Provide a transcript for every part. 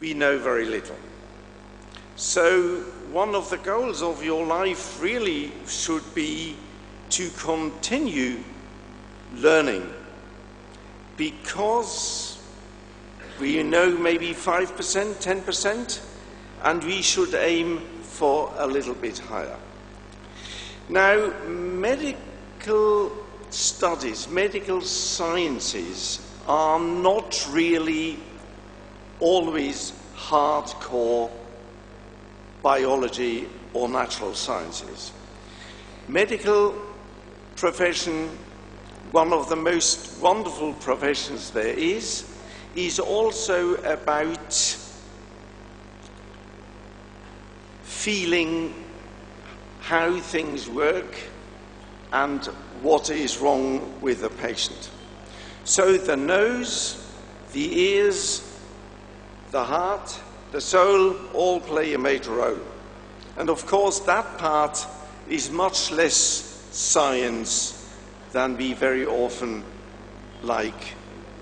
we know very little. So, one of the goals of your life really should be to continue learning because we know maybe 5%, 10%, and we should aim for a little bit higher. Now, medical studies, medical sciences are not really always hardcore biology or natural sciences. Medical profession, one of the most wonderful professions there is, is also about feeling how things work and what is wrong with the patient. So the nose, the ears, the heart, the soul all play a major role. And of course, that part is much less science than we very often like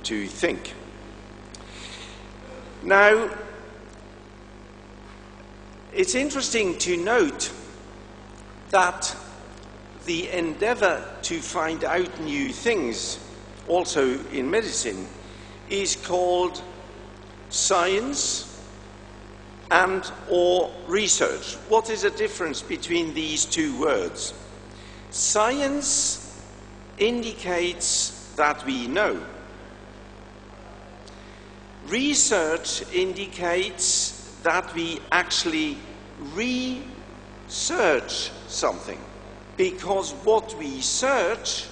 to think. Now, it's interesting to note that the endeavor to find out new things, also in medicine, is called science and or research. What is the difference between these two words? Science indicates that we know. Research indicates that we actually research something because what we search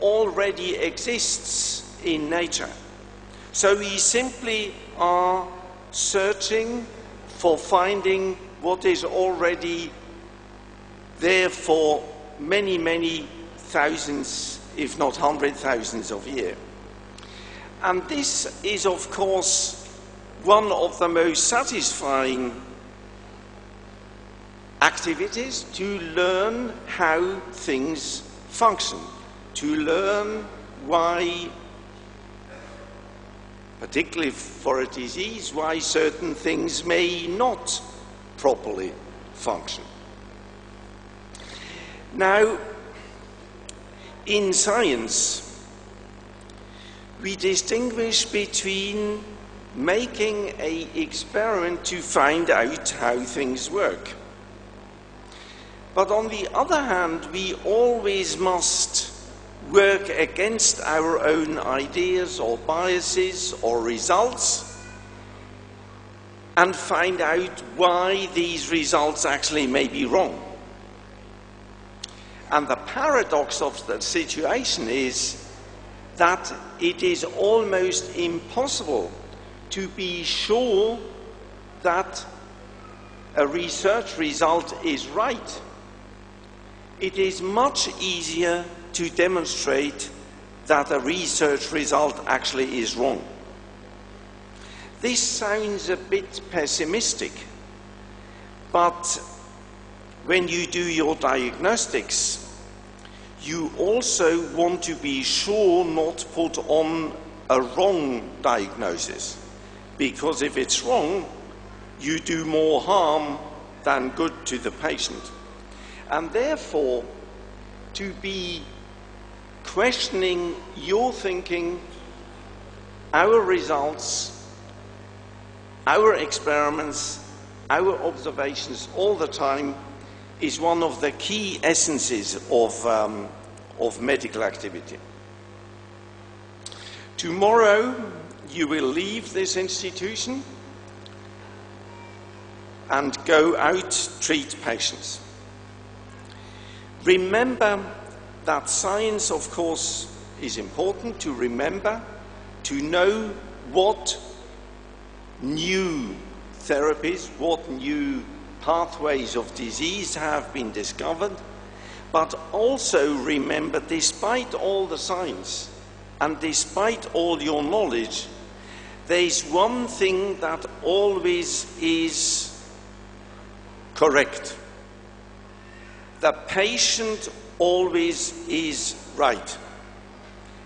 already exists in nature. So we simply are searching for finding what is already there for many, many thousands, if not hundred thousands of years. And this is, of course, one of the most satisfying activities to learn how things function, to learn why particularly for a disease, why certain things may not properly function. Now, in science, we distinguish between making an experiment to find out how things work. But on the other hand, we always must work against our own ideas or biases or results and find out why these results actually may be wrong. And the paradox of the situation is that it is almost impossible to be sure that a research result is right. It is much easier to demonstrate that a research result actually is wrong. This sounds a bit pessimistic, but when you do your diagnostics, you also want to be sure not to put on a wrong diagnosis. Because if it's wrong, you do more harm than good to the patient. And therefore, to be questioning your thinking, our results, our experiments, our observations all the time is one of the key essences of, um, of medical activity. Tomorrow, you will leave this institution and go out treat patients. Remember that science, of course, is important to remember, to know what new therapies, what new pathways of disease have been discovered, but also remember, despite all the science and despite all your knowledge, there is one thing that always is correct. The patient always is right.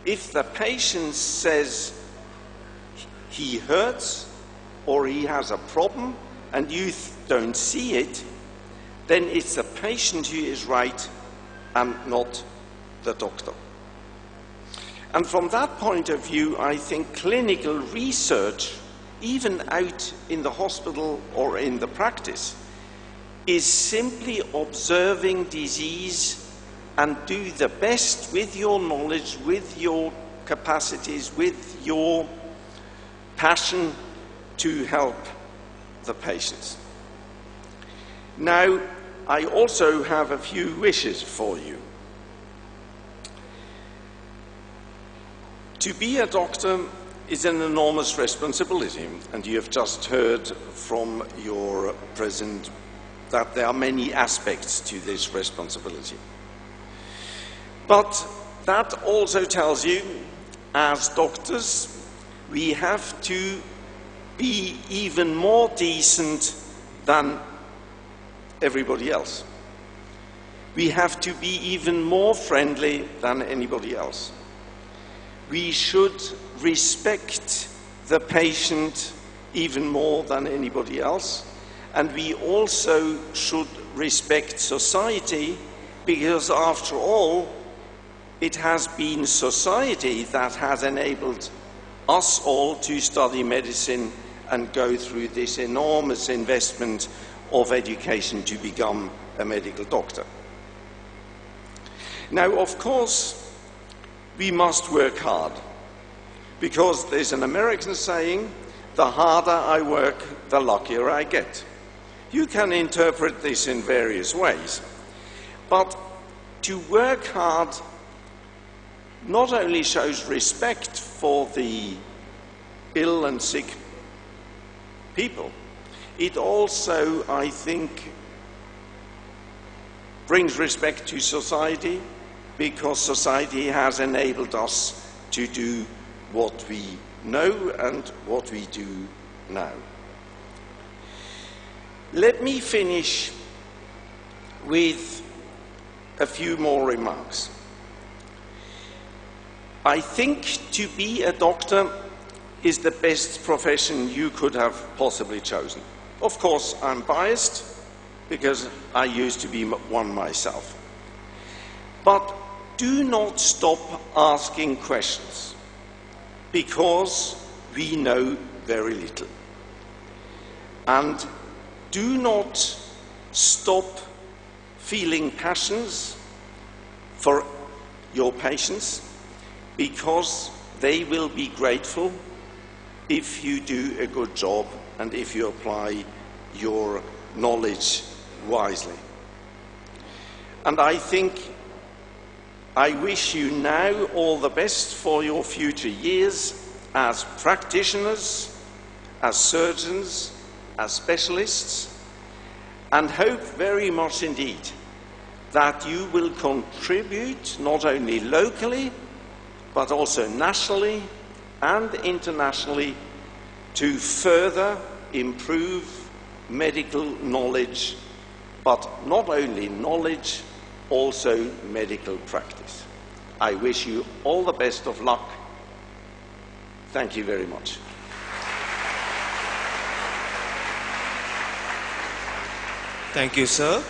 If the patient says he hurts, or he has a problem and you don't see it, then it's the patient who is right and not the doctor. And from that point of view, I think clinical research, even out in the hospital or in the practice, is simply observing disease and do the best with your knowledge, with your capacities, with your passion to help the patients. Now, I also have a few wishes for you. To be a doctor is an enormous responsibility, and you have just heard from your president that there are many aspects to this responsibility. But that also tells you, as doctors, we have to be even more decent than everybody else. We have to be even more friendly than anybody else. We should respect the patient even more than anybody else. And we also should respect society because, after all, it has been society that has enabled us all to study medicine and go through this enormous investment of education to become a medical doctor. Now, of course, we must work hard because there's an American saying the harder I work, the luckier I get. You can interpret this in various ways, but to work hard not only shows respect for the ill and sick people, it also, I think, brings respect to society because society has enabled us to do what we know and what we do now. Let me finish with a few more remarks. I think to be a doctor is the best profession you could have possibly chosen. Of course, I'm biased because I used to be one myself. But do not stop asking questions because we know very little. And do not stop feeling passions for your patients because they will be grateful if you do a good job and if you apply your knowledge wisely. And I think I wish you now all the best for your future years as practitioners, as surgeons, as specialists, and hope very much indeed that you will contribute not only locally but also nationally and internationally to further improve medical knowledge, but not only knowledge, also medical practice. I wish you all the best of luck. Thank you very much. Thank you, sir.